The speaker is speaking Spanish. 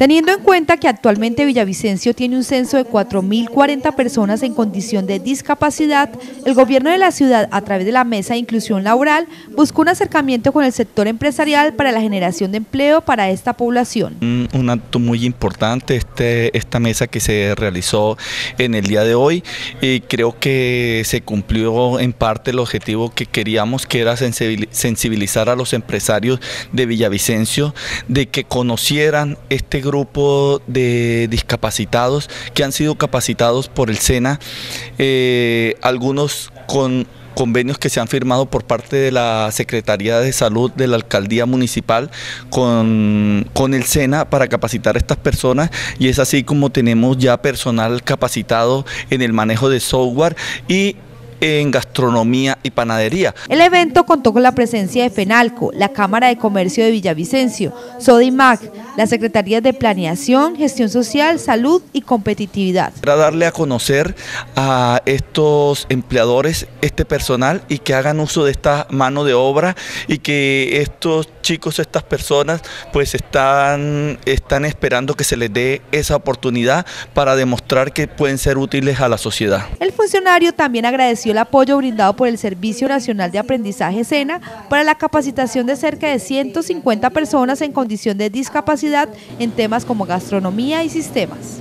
Teniendo en cuenta que actualmente Villavicencio tiene un censo de 4.040 personas en condición de discapacidad, el gobierno de la ciudad, a través de la Mesa de Inclusión Laboral, buscó un acercamiento con el sector empresarial para la generación de empleo para esta población. Un, acto muy importante este, esta mesa que se realizó en el día de hoy y creo que se cumplió en parte el objetivo que queríamos, que era sensibilizar a los empresarios de Villavicencio, de que conocieran este grupo grupo de discapacitados que han sido capacitados por el SENA, eh, algunos con convenios que se han firmado por parte de la Secretaría de Salud de la Alcaldía Municipal con, con, el SENA para capacitar a estas personas y es así como tenemos ya personal capacitado en el manejo de software y en gastronomía y panadería. El evento contó con la presencia de FENALCO, la Cámara de Comercio de Villavicencio, SODIMAC, la Secretaría de Planeación, Gestión Social, Salud y Competitividad. Para darle a conocer a estos empleadores, este personal y que hagan uso de esta mano de obra y que estos chicos, estas personas, pues están, están esperando que se les dé esa oportunidad para demostrar que pueden ser útiles a la sociedad. El funcionario también agradeció el apoyo brindado por el Servicio Nacional de Aprendizaje SENA para la capacitación de cerca de 150 personas en condición de discapacidad en temas como gastronomía y sistemas.